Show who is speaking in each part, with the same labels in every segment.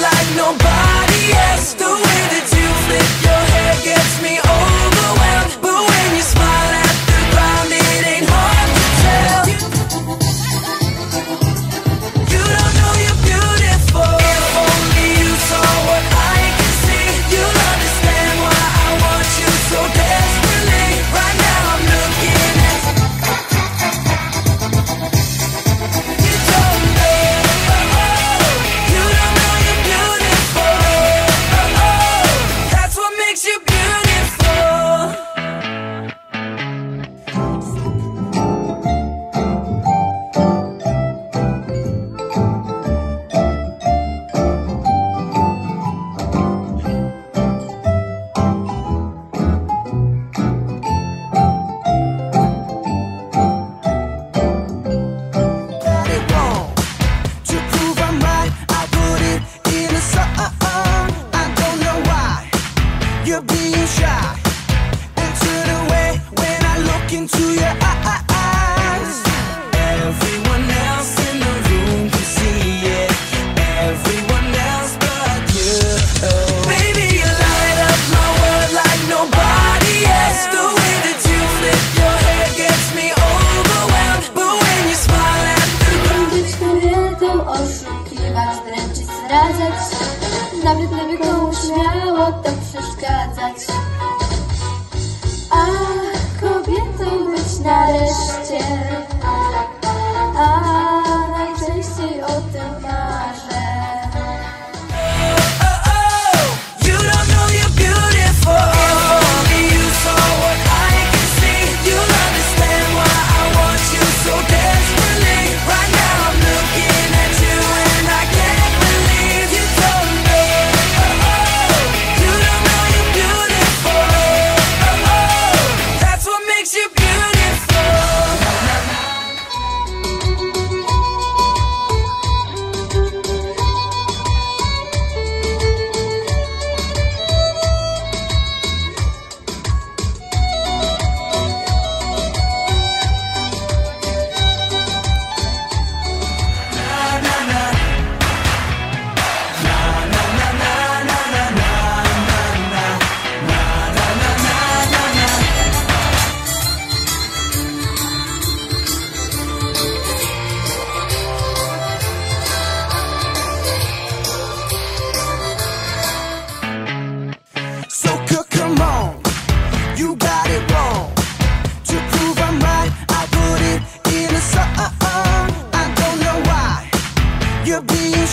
Speaker 1: like nobody else do. To your eyes. Everyone else in the room can see it. Everyone else but you. Baby, you light up my world like nobody else. The way that you your gets me overwhelmed. But when you smile at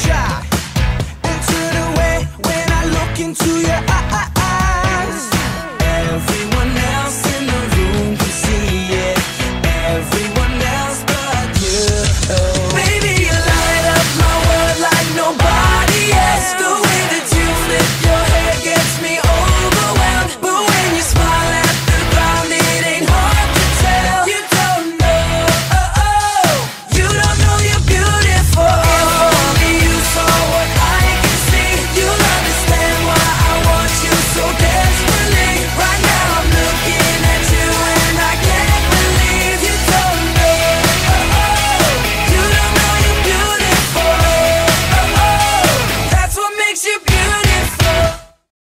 Speaker 1: shot.